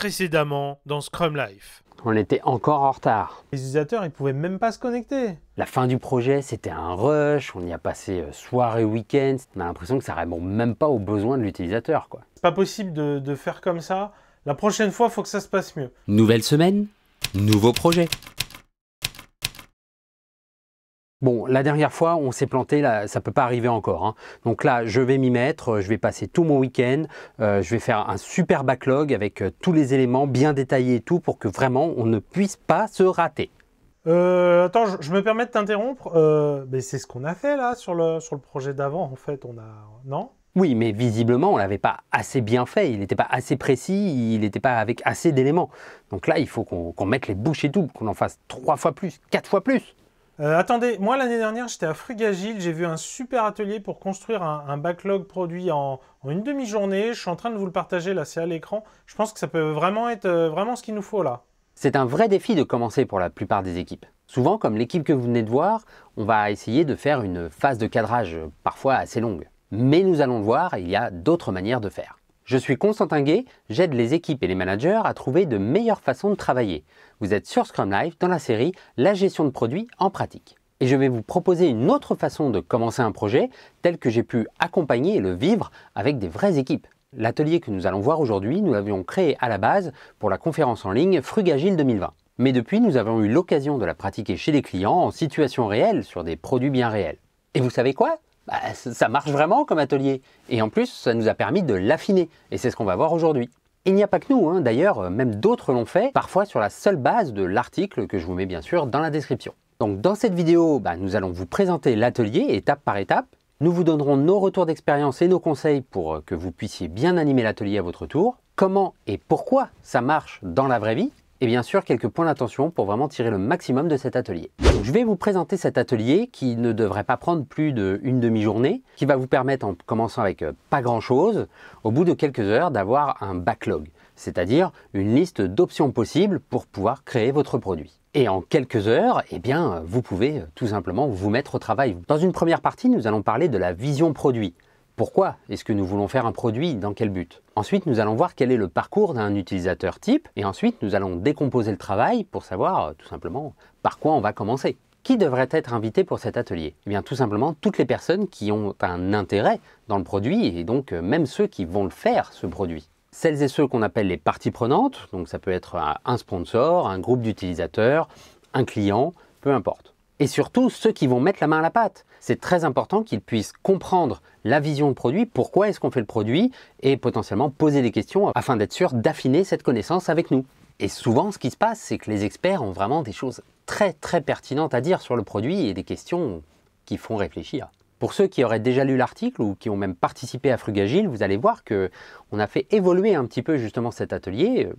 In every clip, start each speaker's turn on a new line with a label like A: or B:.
A: précédemment dans Scrum Life.
B: On était encore en retard.
A: Les utilisateurs, ils pouvaient même pas se connecter.
B: La fin du projet, c'était un rush, on y a passé euh, soir et week-end. On a l'impression que ça répond même pas aux besoins de l'utilisateur. quoi.
A: C'est pas possible de, de faire comme ça. La prochaine fois, faut que ça se passe mieux.
C: Nouvelle semaine, nouveau projet.
B: Bon, la dernière fois, on s'est planté, là, ça peut pas arriver encore. hein. Donc là, je vais m'y mettre, euh, je vais passer tout mon week-end, euh, je vais faire un super backlog avec euh, tous les éléments bien détaillés et tout pour que vraiment on ne puisse pas se rater.
A: Euh, attends, je, je me permets de t'interrompre. Mais c'est ce qu'on a fait là sur le, sur le projet d'avant, en fait. On a. Non?
B: Oui, mais visiblement, on l'avait pas assez bien fait, il n'était pas assez précis, il n'était pas avec assez d'éléments. Donc là, il faut qu'on mette les bouches et doubles, qu'on en fasse trois fois plus, quatre fois plus.
A: Euh, attendez, moi l'année dernière j'étais à Frugagile, j'ai vu un super atelier pour construire un, backlog produit en, une demi-journée. Je suis en train de vous le partager là, c'est à l'écran. Je pense que ça peut vraiment être euh, vraiment ce qu'il nous faut là.
B: C'est un vrai défi de commencer pour la plupart des équipes. Souvent, comme l'équipe que vous venez de voir, on va essayer de faire une phase de cadrage euh, parfois assez longue. Mais nous allons le voir, il y a d'autres manières de faire. Je suis Constantin Gay, j'aide les équipes et les managers à trouver de meilleures façons de travailler. Vous êtes sur Scrum Life dans la série La gestion de produits en pratique. Et je vais vous proposer une autre façon de commencer un projet tel que j'ai pu accompagner et le vivre avec des vraies équipes. L'atelier que nous allons voir aujourd'hui, nous l'avions créé à la base pour la conférence en ligne Frugagile 2020. Mais depuis, nous avons eu l'occasion de la pratiquer chez les clients en situation réelle sur des produits bien réels. Et vous savez quoi? Bah, ça marche vraiment comme atelier. Et en plus, ça nous a permis de l'affiner. Et c'est ce qu'on va voir aujourd'hui. Il n'y a pas que nous, hein. d'ailleurs, même d'autres l'ont fait, parfois sur la seule base de l'article que je vous mets bien sûr dans la description. Donc dans cette vidéo, bah, nous allons vous présenter l'atelier étape par étape. Nous vous donnerons nos retours d'expérience et nos conseils pour euh, que vous puissiez bien animer l'atelier à votre tour. Comment et pourquoi ça marche dans la vraie vie et bien sûr quelques points d'attention pour vraiment tirer le maximum de cet atelier. Je vais vous présenter cet atelier qui ne devrait pas prendre plus d'une demi-journée, qui va vous permettre en commençant avec euh, pas grand-chose, au bout de quelques heures d'avoir un backlog, c'est-à-dire une liste d'options possibles pour pouvoir créer votre produit. Et en quelques heures, eh bien, vous pouvez euh, tout simplement vous mettre au travail. Dans une première partie, nous allons parler de la vision produit. Pourquoi est-ce que nous voulons faire un produit? Dans quel but? Ensuite, nous allons voir quel est le parcours d'un utilisateur type. Et ensuite, nous allons décomposer le travail pour savoir euh, tout simplement par quoi on va commencer. Qui devrait être invité pour cet atelier? Eh bien, tout simplement toutes les personnes qui ont un intérêt dans le produit et donc euh, même ceux qui vont le faire, ce produit. Celles et ceux qu'on appelle les parties prenantes, donc ça peut être un- un sponsor, un groupe d'utilisateurs, un client, peu importe. Et surtout ceux qui vont mettre la main à la pâte. C'est très important qu'ils puissent comprendre la vision de produit, pourquoi est-ce qu'on fait le produit, et potentiellement poser des questions afin d'être sûr d'affiner cette connaissance avec nous. Et souvent, ce qui se passe, c'est que les experts ont vraiment des choses très très pertinentes à dire sur le produit et des questions qui font réfléchir. Pour ceux qui auraient déjà lu l'article ou qui ont même participé à Frugagile, vous allez voir que on a fait évoluer un petit peu justement cet atelier euh,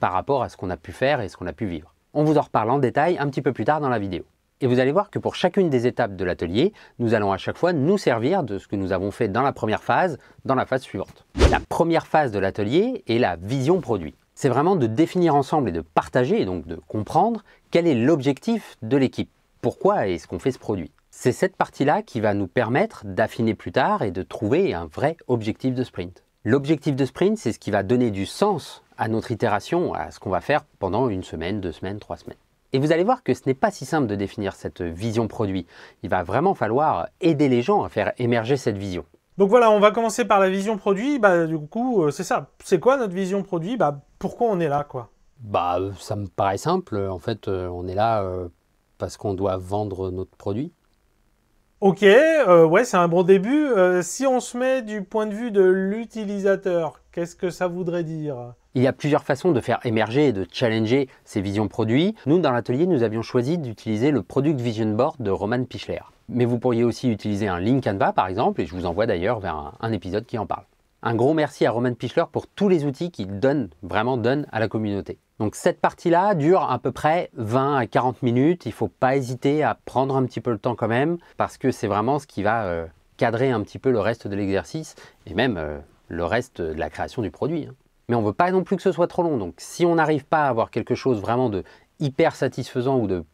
B: par rapport à ce qu'on a pu faire et ce qu'on a pu vivre. On vous en reparle en détail un petit peu plus tard dans la vidéo. Et vous allez voir que pour chacune des étapes de l'atelier, nous allons à chaque fois nous servir de ce que nous avons fait dans la première phase, dans la phase suivante. La première phase de l'atelier est la vision produit. C'est vraiment de définir ensemble et de partager, et donc de comprendre quel est l'objectif de l'équipe. Pourquoi est-ce qu'on fait ce produit? C'est cette partie-là qui va nous permettre d'affiner plus tard et de trouver un vrai objectif de sprint. L'objectif de sprint, c'est ce qui va donner du sens à notre itération, à ce qu'on va faire pendant une semaine, deux semaines, trois semaines. Et vous allez voir que ce n'est pas si simple de définir cette vision produit. Il va vraiment falloir aider les gens à faire émerger cette vision.
A: Donc voilà, on va commencer par la vision produit. Bah du coup, euh, c'est ça. C'est quoi notre vision produit? Bah pourquoi on est là quoi?
B: Bah, ça me paraît simple. En fait, euh, on est là euh, parce qu'on doit vendre notre produit.
A: Ok, euh, ouais, c'est un bon début. Euh, si on se met du point de vue de l'utilisateur, qu'est-ce que ça voudrait dire?
B: Il y a plusieurs façons de faire émerger et de challenger ces visions produits. Nous, dans l'atelier, nous avions choisi d'utiliser le Product Vision Board de Roman Pichler. Mais vous pourriez aussi utiliser un link Canva, par exemple, et je vous envoie d'ailleurs vers un, épisode qui en parle. Un gros merci à Roman Pichler pour tous les outils qu'il donne, vraiment donne à la communauté. Donc cette partie-là dure à peu près 20 à 40 minutes. Il ne faut pas hésiter à prendre un petit peu le temps quand même, parce que c'est vraiment ce qui va euh, cadrer un petit peu le reste de l'exercice, et même euh, le reste de la création du produit. hein. Mais on ne veut pas non plus que ce soit trop long. Donc si on n'arrive pas à avoir quelque chose vraiment de hyper satisfaisant ou de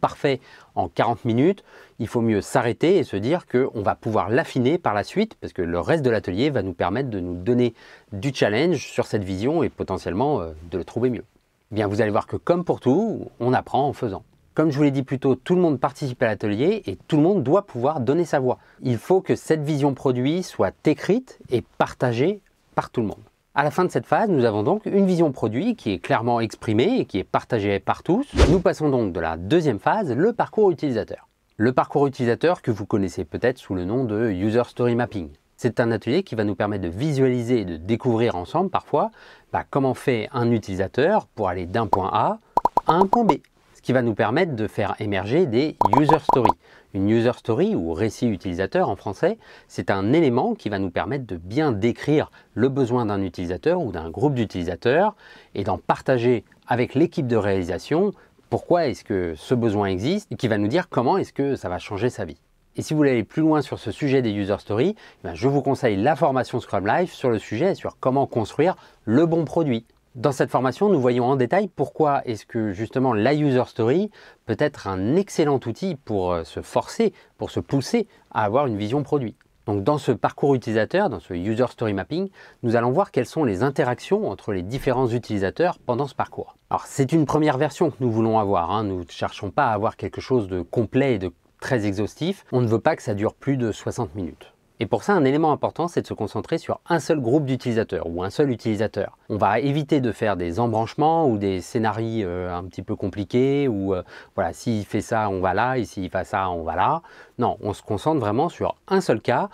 B: parfait en 40 minutes, il faut mieux s'arrêter et se dire qu'on va pouvoir l'affiner par la suite parce que le reste de l'atelier va nous permettre de nous donner du challenge sur cette vision et potentiellement euh, de le trouver mieux. Bien, vous allez voir que comme pour tout, on apprend en faisant. Comme je vous l'ai dit plus tôt, tout le monde participe à l'atelier et tout le monde doit pouvoir donner sa voix. Il faut que cette vision produit soit écrite et partagée par tout le monde. À la fin de cette phase, nous avons donc une vision produit qui est clairement exprimée et qui est partagée par tous. Nous passons donc de la deuxième phase, le parcours utilisateur. Le parcours utilisateur que vous connaissez peut-être sous le nom de User Story Mapping. C'est un atelier qui va nous permettre de visualiser et de découvrir ensemble parfois bah, comment fait un utilisateur pour aller d'un point A à un point B. Ce qui va nous permettre de faire émerger des User Stories. Une user story ou récit utilisateur en français, c'est un élément qui va nous permettre de bien décrire le besoin d'un utilisateur ou d'un groupe d'utilisateurs et d'en partager avec l'équipe de réalisation pourquoi est-ce que ce besoin existe et qui va nous dire comment est-ce que ça va changer sa vie. Et si vous voulez aller plus loin sur ce sujet des user stories, eh je vous conseille la formation Scrum Life sur le sujet sur comment construire le bon produit. Dans cette formation, nous voyons en détail pourquoi est-ce que justement la user story peut être un excellent outil pour euh, se forcer, pour se pousser à avoir une vision produit. Donc dans ce parcours utilisateur, dans ce user story mapping, nous allons voir quelles sont les interactions entre les différents utilisateurs pendant ce parcours. Alors c'est une première version que nous voulons avoir, hein. nous ne cherchons pas à avoir quelque chose de complet et de très exhaustif, on ne veut pas que ça dure plus de 60 minutes. Et pour ça, un élément important, c'est de se concentrer sur un seul groupe d'utilisateurs ou un seul utilisateur. On va éviter de faire des embranchements ou des scénarios euh, un petit peu compliqués ou euh, voilà, s'il fait ça, on va là, et s'il fait ça, on va là. Non, on se concentre vraiment sur un seul cas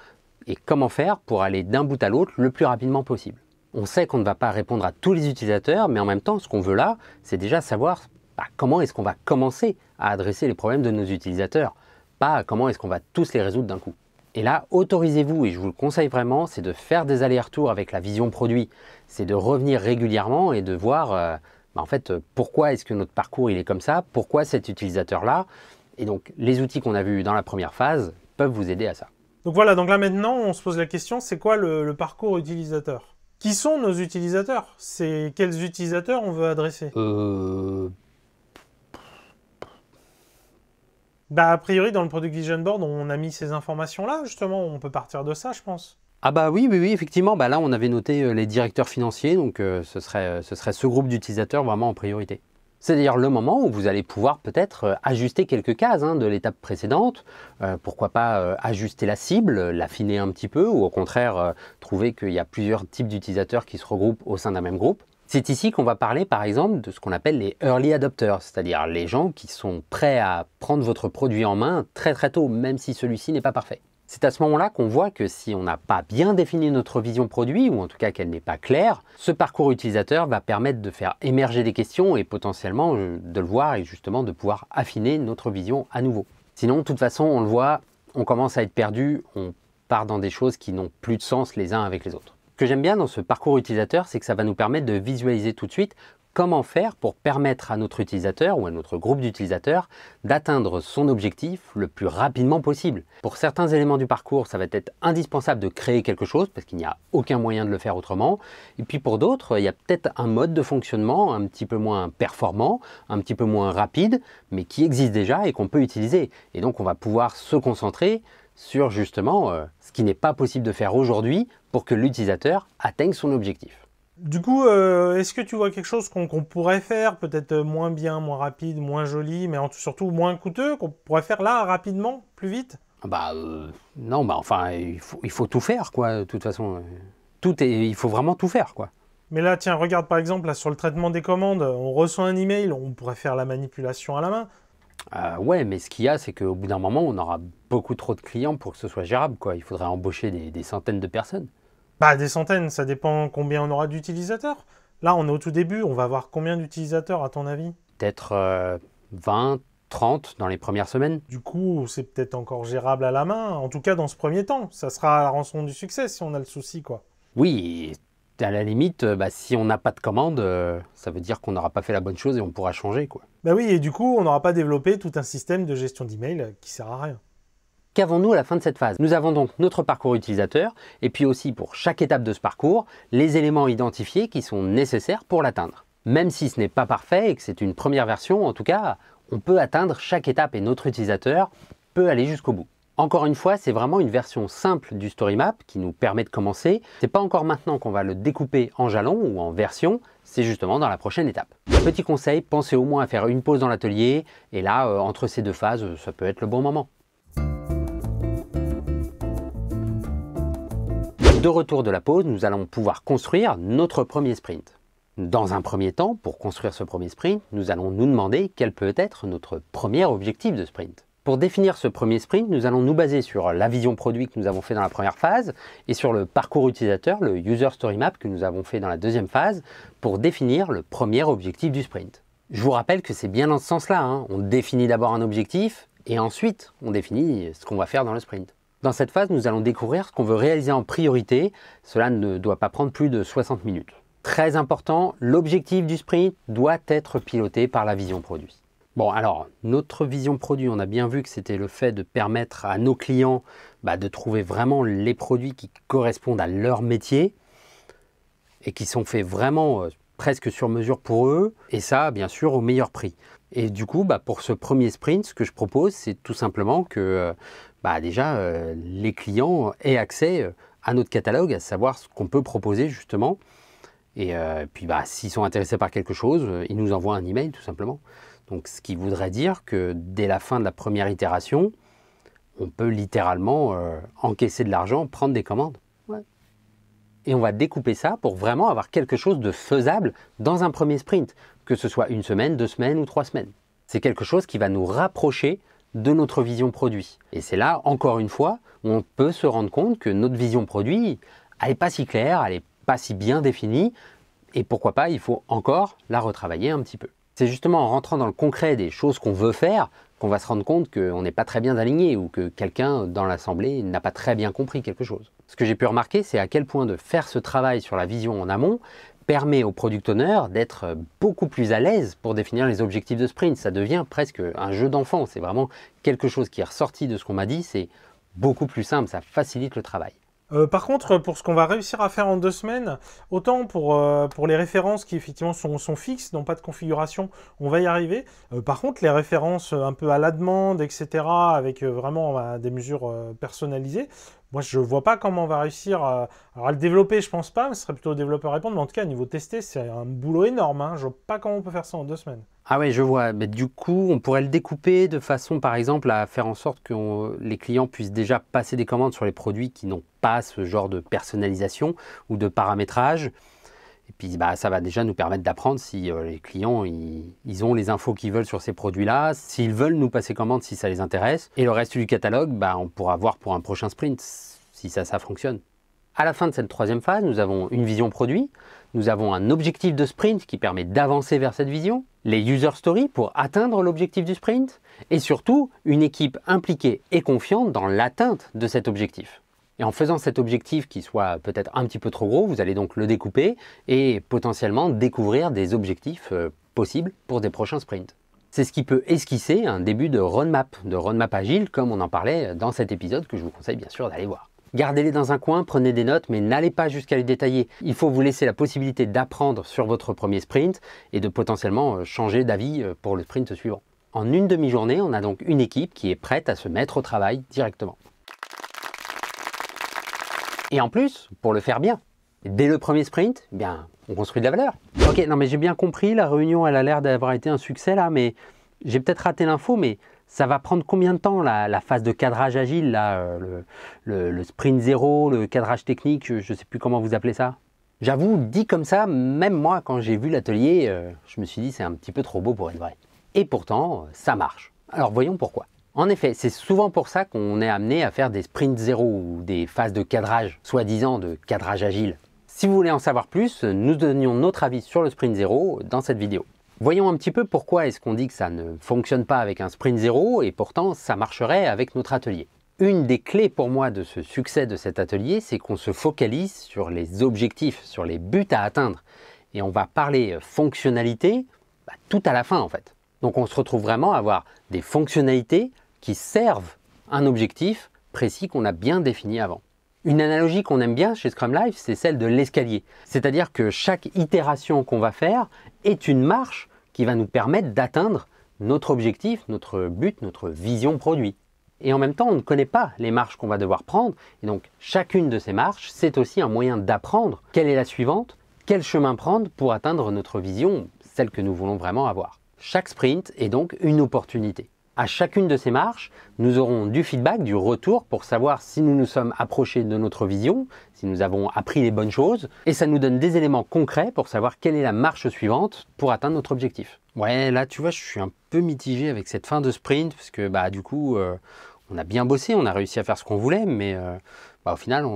B: et comment faire pour aller d'un bout à l'autre le plus rapidement possible. On sait qu'on ne va pas répondre à tous les utilisateurs, mais en même temps, ce qu'on veut là, c'est déjà savoir bah, comment est-ce qu'on va commencer à adresser les problèmes de nos utilisateurs, pas comment est-ce qu'on va tous les résoudre d'un coup. Et là, autorisez-vous, et je vous le conseille vraiment, c'est de faire des allers-retours avec la vision produit. C'est de revenir régulièrement et de voir, euh, bah, en fait, pourquoi est-ce que notre parcours il est comme ça, pourquoi cet utilisateur-là? Et donc, les outils qu'on a vus dans la première phase peuvent vous aider à ça.
A: Donc voilà, donc là maintenant, on se pose la question, c'est quoi le, le, parcours utilisateur? Qui sont nos utilisateurs? C'est quels utilisateurs on veut adresser?
B: Euh,
A: Bah, a priori, dans le Product Vision Board, on a mis ces informations-là, justement. On peut partir de ça, je pense.
B: Ah bah oui, oui, oui, effectivement. Bah là, on avait noté euh, les directeurs financiers, donc euh, ce, serait, euh, ce serait ce groupe d'utilisateurs vraiment en priorité. C'est d'ailleurs le moment où vous allez pouvoir peut-être ajuster quelques cases hein, de l'étape précédente. pourquoi pas ajuster la cible, l'affiner un petit peu, ou au contraire trouver qu'il y a plusieurs types d'utilisateurs qui se regroupent au sein d'un même groupe. C'est ici qu'on va parler par exemple de ce qu'on appelle les early adopters, c'est-à-dire les gens qui sont prêts à prendre votre produit en main très très tôt, même si celui-ci n'est pas parfait. C'est à ce moment-là qu'on voit que si on n'a pas bien défini notre vision produit, ou en tout cas qu'elle n'est pas claire, ce parcours utilisateur va permettre de faire émerger des questions et potentiellement euh, de le voir et justement de pouvoir affiner notre vision à nouveau. Sinon, de toute façon, on le voit, on commence à être perdu, on part dans des choses qui n'ont plus de sens les uns avec les autres. Que j'aime bien dans ce parcours utilisateur, c'est que ça va nous permettre de visualiser tout de suite comment faire pour permettre à notre utilisateur ou à notre groupe d'utilisateurs d'atteindre son objectif le plus rapidement possible. Pour certains éléments du parcours, ça va être indispensable de créer quelque chose parce qu'il n'y a aucun moyen de le faire autrement. Et puis pour d'autres, il y a peut-être un mode de fonctionnement un petit peu moins performant, un petit peu moins rapide, mais qui existe déjà et qu'on peut utiliser. Et donc on va pouvoir se concentrer sur justement euh, ce qui n'est pas possible de faire aujourd'hui pour que l'utilisateur atteigne son objectif.
A: Du coup, euh, est-ce que tu vois quelque chose qu'on pourrait faire, peut-être moins bien, moins rapide, moins joli, mais surtout moins coûteux, qu'on pourrait faire là rapidement, plus vite?
B: Bah euh, non, bah enfin il faut, il faut tout faire quoi. De toute façon, tout est, il faut vraiment tout faire quoi.
A: Mais là, tiens, regarde par exemple là sur le traitement des commandes, on reçoit un email, on pourrait faire la manipulation à la main.
B: Euh, ouais, mais ce qu'il y a, c'est qu'au bout d'un moment, on aura beaucoup trop de clients pour que ce soit gérable. Quoi. Il faudrait embaucher des, centaines de personnes.
A: Bah, des centaines, ça dépend combien on aura d'utilisateurs. Là, on est au tout début, on va avoir combien d'utilisateurs à ton avis?
B: Peut-être 20, euh, 30 dans les premières semaines.
A: Du coup, c'est peut-être encore gérable à la main, en tout cas dans ce premier temps. Ça sera la rançon du succès si on a le souci, quoi.
B: Oui, à la limite, euh, bah, si on n'a pas de commande, euh, ça veut dire qu'on n'aura pas fait la bonne chose et on pourra changer. Quoi.
A: Bah oui, et du coup, on n'aura pas développé tout un système de gestion d'email qui sert à rien.
B: Qu'avons-nous à la fin de cette phase? Nous avons donc notre parcours utilisateur et puis aussi pour chaque étape de ce parcours, les éléments identifiés qui sont nécessaires pour l'atteindre. Même si ce n'est pas parfait et que c'est une première version, en tout cas, on peut atteindre chaque étape et notre utilisateur peut aller jusqu'au bout. Encore une fois, c'est vraiment une version simple du story map qui nous permet de commencer. C'est pas encore maintenant qu'on va le découper en jalons ou en versions, c'est justement dans la prochaine étape. Petit conseil, pensez au moins à faire une pause dans l'atelier et là, euh, entre ces deux phases, ça peut être le bon moment. De retour de la pause, nous allons pouvoir construire notre premier sprint. Dans un premier temps, pour construire ce premier sprint, nous allons nous demander quel peut être notre premier objectif de sprint. Pour définir ce premier sprint, nous allons nous baser sur la vision produit que nous avons fait dans la première phase et sur le parcours utilisateur, le User Story Map que nous avons fait dans la deuxième phase pour définir le premier objectif du sprint. Je vous rappelle que c'est bien dans ce sens-là. Hein. On définit d'abord un objectif et ensuite on définit ce qu'on va faire dans le sprint. Dans cette phase, nous allons découvrir ce qu'on veut réaliser en priorité. Cela ne doit pas prendre plus de 60 minutes. Très important, l'objectif du sprint doit être piloté par la vision produit. Bon, alors, notre vision produit, on a bien vu que c'était le fait de permettre à nos clients bah, de trouver vraiment les produits qui correspondent à leur métier et qui sont faits vraiment euh, presque sur mesure pour eux, et ça, bien sûr, au meilleur prix. Et du coup, bah, pour ce premier sprint, ce que je propose, c'est tout simplement que euh, bah, déjà, euh, les clients aient accès à notre catalogue, à savoir ce qu'on peut proposer justement. Et puis, s'ils sont intéressés par quelque chose, ils nous envoient un email tout simplement. Donc, ce qui voudrait dire que dès la fin de la première itération, on peut littéralement euh, encaisser de l'argent, prendre des commandes. Et on va découper ça pour vraiment avoir quelque chose de faisable dans un premier sprint, que ce soit une semaine, deux semaines ou trois semaines. C'est quelque chose qui va nous rapprocher de notre vision produit. Et c'est là, encore une fois, où on peut se rendre compte que notre vision produit, elle n'est pas si claire, elle n'est pas si bien définie, et pourquoi pas, il faut encore la retravailler un petit peu. C'est justement en rentrant dans le concret des choses qu'on veut faire qu'on va se rendre compte qu'on n'est pas très bien aligné ou que quelqu'un dans l'assemblée n'a pas très bien compris quelque chose. Ce que j'ai pu remarquer, c'est à quel point de faire ce travail sur la vision en amont permet au product owner d'être beaucoup plus à l'aise pour définir les objectifs de sprint. Ça devient presque un jeu d'enfant. C'est vraiment quelque chose qui est ressorti de ce qu'on m'a dit. C'est beaucoup plus simple, ça facilite le travail.
A: Euh, par contre, pour ce qu'on va réussir à faire en deux semaines, autant pour, euh, les références qui effectivement sont, fixes, n'ont pas de configuration, on va y arriver. Euh, par contre, les références un peu à la demande, etc., avec vraiment des mesures personnalisées, moi je vois pas comment on va réussir à, le développer, je pense pas, mais ce serait plutôt au développeur répondre, mais en tout cas, au niveau testé, c'est un boulot énorme. Hein. Je ne vois pas comment on peut faire ça en deux semaines.
B: Ah ouais, je vois. Mais du coup, on pourrait le découper de façon, par exemple, à faire en sorte que les clients puissent déjà passer des commandes sur les produits qui n'ont pas ce genre de personnalisation ou de paramétrage. Et puis, bah, ça va déjà nous permettre d'apprendre si euh, les clients ont les infos qu'ils veulent sur ces produits-là, s'ils veulent nous passer commande si ça les intéresse. Et le reste du catalogue, bah, on pourra voir pour un prochain sprint si ça, ça fonctionne. À la fin de cette troisième phase, nous avons une vision produit, nous avons un objectif de sprint qui permet d'avancer vers cette vision, les user stories pour atteindre l'objectif du sprint, et surtout une équipe impliquée et confiante dans l'atteinte de cet objectif. Et en faisant cet objectif qui soit peut-être un petit peu trop gros, vous allez donc le découper et potentiellement découvrir des objectifs euh, possibles pour des prochains sprints. C'est ce qui peut esquisser un début de roadmap, de roadmap agile comme on en parlait dans cet épisode que je vous conseille bien sûr d'aller voir. Gardez-les dans un coin, prenez des notes, mais n'allez pas jusqu'à les détailler. Il faut vous laisser la possibilité d'apprendre sur votre premier sprint et de potentiellement euh, changer d'avis euh, pour le sprint suivant. En une demi-journée, on a donc une équipe qui est prête à se mettre au travail directement. Et en plus, pour le faire bien, dès le premier sprint, eh bien, on construit de la valeur. Ok, non mais j'ai bien compris, la réunion elle a l'air d'avoir été un succès là, mais j'ai peut-être raté l'info, mais ça va prendre combien de temps la, phase de cadrage agile, euh, le, sprint zéro, le cadrage technique, je ne sais plus comment vous appelez ça? J'avoue, dit comme ça, même moi, quand j'ai vu l'atelier, euh, je me suis dit c'est un petit peu trop beau pour être vrai. Et pourtant, ça marche. Alors voyons pourquoi. En effet, c'est souvent pour ça qu'on est amené à faire des sprints zéro ou des phases de cadrage, soi-disant de cadrage agile. Si vous voulez en savoir plus, nous donnions notre avis sur le sprint zéro dans cette vidéo. Voyons un petit peu pourquoi est-ce qu'on dit que ça ne fonctionne pas avec un sprint zéro et pourtant ça marcherait avec notre atelier. Une des clés pour moi de ce succès de cet atelier, c'est qu'on se focalise sur les objectifs, sur les buts à atteindre. Et on va parler fonctionnalité bah, tout à la fin en fait. Donc on se retrouve vraiment à avoir des fonctionnalités qui servent un objectif précis qu'on a bien défini avant. Une analogie qu'on aime bien chez Scrum Life, c'est celle de l'escalier. C'est-à-dire que chaque itération qu'on va faire est une marche qui va nous permettre d'atteindre notre objectif, notre but, notre vision produit. Et en même temps, on ne connaît pas les marches qu'on va devoir prendre. Et donc, chacune de ces marches, c'est aussi un moyen d'apprendre quelle est la suivante, quel chemin prendre pour atteindre notre vision, celle que nous voulons vraiment avoir. Chaque sprint est donc une opportunité. À chacune de ces marches, nous aurons du feedback, du retour pour savoir si nous nous sommes approchés de notre vision, si nous avons appris les bonnes choses, et ça nous donne des éléments concrets pour savoir quelle est la marche suivante pour atteindre notre objectif. Ouais, là, tu vois, je suis un peu mitigé avec cette fin de sprint, parce que bah, du coup, euh, on a bien bossé, on a réussi à faire ce qu'on voulait, mais euh, bah, au final,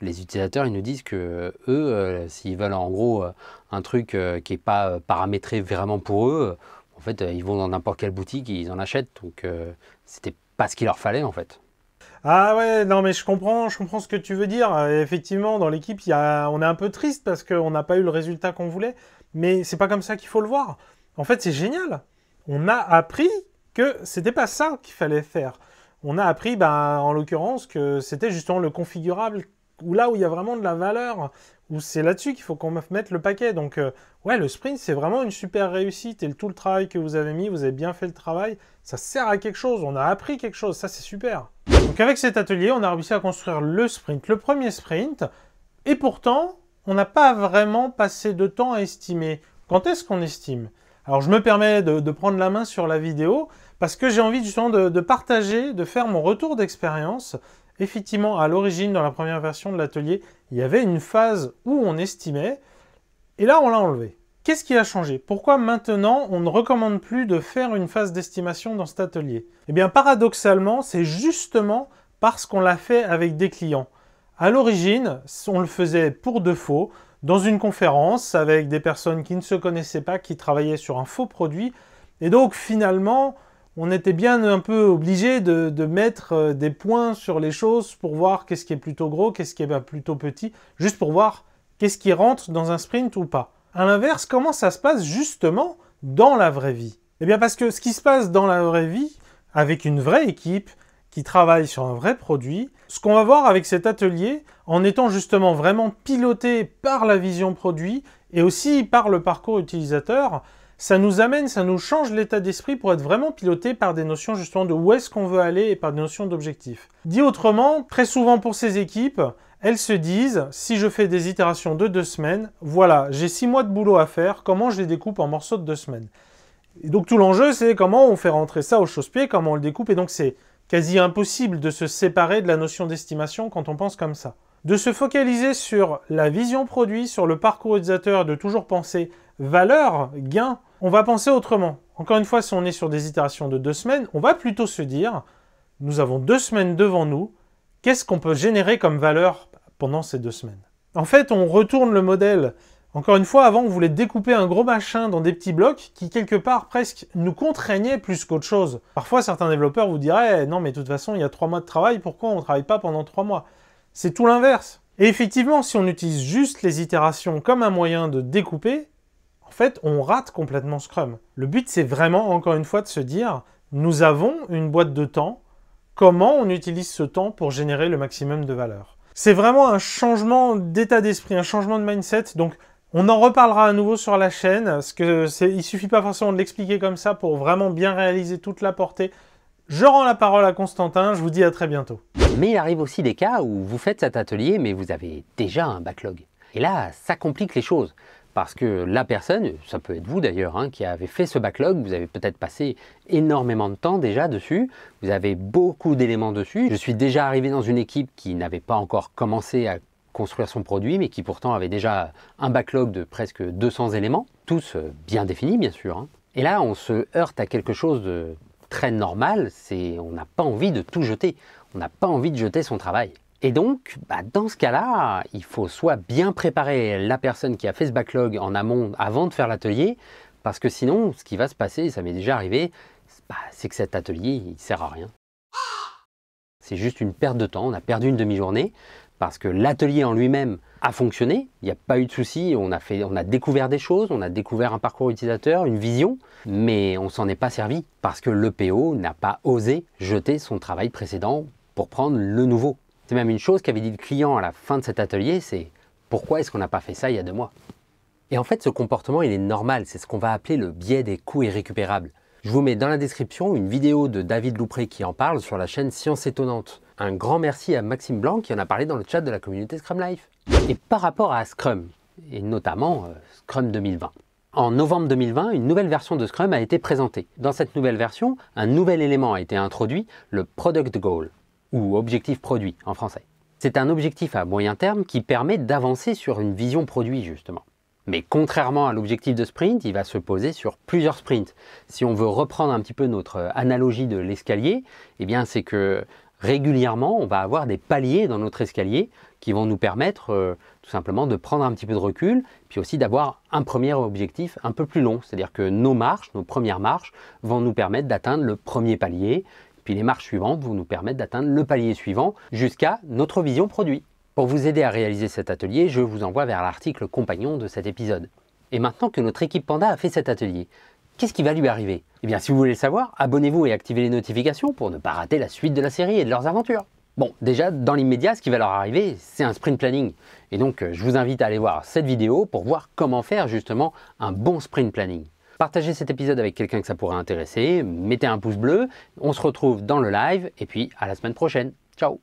B: les utilisateurs, ils nous disent que eux, euh, s'ils veulent en gros un truc qui n'est pas paramétré vraiment pour eux, fait, ils vont dans n'importe quelle boutique ils en achètent. Donc, c'était pas ce qu'il leur fallait en fait.
A: Ah ouais, non mais je comprends, je comprends ce que tu veux dire. effectivement, dans l'équipe, on est un peu triste parce qu'on n'a pas eu le résultat qu'on voulait, mais c'est pas comme ça qu'il faut le voir. En fait, c'est génial. On a appris que c'était pas ça qu'il fallait faire. On a appris, ben, en l'occurrence, que c'était justement le configurable, ou là où il y a vraiment de la valeur, où c'est là-dessus qu'il faut qu'on mette le paquet. Donc, euh, ouais, le sprint, c'est vraiment une super réussite. Et tout le travail que vous avez mis, vous avez bien fait le travail, ça sert à quelque chose. On a appris quelque chose, ça c'est super. Donc, avec cet atelier, on a réussi à construire le sprint, le premier sprint. Et pourtant, on n'a pas vraiment passé de temps à estimer. Quand est-ce qu'on estime? Alors je me permets de, prendre la main sur la vidéo parce que j'ai envie justement de, partager, de faire mon retour d'expérience. Effectivement, à l'origine, dans la première version de l'atelier, il y avait une phase où on estimait, et là on l'a enlevé. Qu'est-ce qui a changé? Pourquoi maintenant on ne recommande plus de faire une phase d'estimation dans cet atelier? Eh bien paradoxalement, c'est justement parce qu'on l'a fait avec des clients. À l'origine, on le faisait pour de dans une conférence avec des personnes qui ne se connaissaient pas, qui travaillaient sur un faux produit. Et donc finalement, on était bien un peu obligé de, mettre euh, des points sur les choses pour voir qu'est-ce qui est plutôt gros, qu'est-ce qui est plutôt petit, juste pour voir qu'est-ce qui rentre dans un sprint ou pas. À l'inverse, comment ça se passe justement dans la vraie vie? Eh bien parce que ce qui se passe dans la vraie vie, avec une vraie équipe, qui travaille sur un vrai produit. Ce qu'on va voir avec cet atelier, en étant justement vraiment piloté par la vision produit et aussi par le parcours utilisateur, ça nous amène, ça nous change l'état d'esprit pour être vraiment piloté par des notions justement de où est-ce qu'on veut aller et par des notions d'objectifs. Dit autrement, très souvent pour ces équipes, elles se disent, si je fais des itérations de deux semaines, voilà, j'ai six mois de boulot à faire, comment je les découpe en morceaux de deux semaines? Et donc tout l'enjeu, c'est comment on fait rentrer ça au chausse-pied, comment on le découpe, et donc c'est quasi impossible de se séparer de la notion d'estimation quand on pense comme ça. De se focaliser sur la vision produit, sur le parcours utilisateur, de toujours penser valeur, gain, on va penser autrement. Encore une fois, si on est sur des itérations de deux semaines, on va plutôt se dire, nous avons deux semaines devant nous, qu'est-ce qu'on peut générer comme valeur pendant ces deux semaines? En fait, on retourne le modèle encore une fois, avant, on voulait découper un gros machin dans des petits blocs qui, quelque part, presque nous contraignaient plus qu'autre chose. Parfois, certains développeurs vous diraient Non, mais de toute façon, il y a trois mois de travail, pourquoi on ne travaille pas pendant trois mois? C'est tout l'inverse. Et effectivement, si on utilise juste les itérations comme un moyen de découper, fait, on rate complètement Scrum. Le but, c'est vraiment, encore une fois, de se dire Nous avons une boîte de temps, comment on utilise ce temps pour générer le maximum de valeur? C'est vraiment un changement d'état d'esprit, un changement de mindset. Donc, on en reparlera à nouveau sur la chaîne, parce que il suffit pas forcément de l'expliquer comme ça pour vraiment bien réaliser toute la portée. Je rends la parole à Constantin, je vous dis à très bientôt.
B: Mais il arrive aussi des cas où vous faites cet atelier, mais vous avez déjà un backlog. Et là, ça complique les choses. Parce que la personne, ça peut être vous d'ailleurs, hein, qui avez fait ce backlog, vous avez peut-être passé énormément de temps déjà dessus, vous avez beaucoup d'éléments dessus. Je suis déjà arrivé dans une équipe qui n'avait pas encore commencé à construire son produit, mais qui pourtant avait déjà un backlog de presque 200 éléments, tous euh, bien définis bien sûr. Hein. Et là, on se heurte à quelque chose de très normal, c'est on n'a pas envie de tout jeter, on n'a pas envie de jeter son travail. Et donc, bah, dans ce cas-là, il faut soit bien préparer la personne qui a fait ce backlog en amont avant de faire l'atelier, parce que sinon, ce qui va se passer, ça m'est déjà arrivé, bah, c'est que cet atelier, il sert à rien. C'est juste une perte de temps, on a perdu une demi-journée, parce que l'atelier en lui-même a fonctionné, il n'y a pas eu de souci, on a, découvert des choses, on a découvert un parcours utilisateur, une vision, mais on s'en est pas servi parce que le PO n'a pas osé jeter son travail précédent pour prendre le nouveau. C'est même une chose qu'avait dit le client à la fin de cet atelier, c'est pourquoi est-ce qu'on n'a pas fait ça il y a deux mois? Et en fait, ce comportement, il est normal, c'est ce qu'on va appeler le biais des coûts irrécupérables. Je vous mets dans la description une vidéo de David Loupré qui en parle sur la chaîne Science Étonnante. Un grand merci à Maxime Blanc qui en a parlé dans le chat de la communauté Scrum Life. Et par rapport à Scrum, et notamment euh, Scrum 2020. En novembre 2020, une nouvelle version de Scrum a été présentée. Dans cette nouvelle version, un nouvel élément a été introduit, le Product Goal, ou objectif produit en français. C'est un objectif à moyen terme qui permet d'avancer sur une vision produit justement. Mais contrairement à l'objectif de sprint, il va se poser sur plusieurs sprints. Si on veut reprendre un petit peu notre analogie de l'escalier, eh bien c'est que régulièrement, on va avoir des paliers dans notre escalier qui vont nous permettre euh, tout simplement de prendre un petit peu de recul, puis aussi d'avoir un premier objectif un peu plus long. C'est-à-dire que nos marches, nos premières marches, vont nous permettre d'atteindre le premier palier, puis les marches suivantes vont nous permettre d'atteindre le palier suivant jusqu'à notre vision produit. Pour vous aider à réaliser cet atelier, je vous envoie vers l'article compagnon de cet épisode. Et maintenant que notre équipe Panda a fait cet atelier, qu'est-ce qui va lui arriver? Eh bien, si vous voulez le savoir, abonnez-vous et activez les notifications pour ne pas rater la suite de la série et de leurs aventures. Bon, déjà, dans l'immédiat, ce qui va leur arriver, c'est un sprint planning. Et donc, euh, je vous invite à aller voir cette vidéo pour voir comment faire justement un bon sprint planning. Partagez cet épisode avec quelqu'un que ça pourrait intéresser, mettez un pouce bleu, on se retrouve dans le live, et puis à la semaine prochaine. Ciao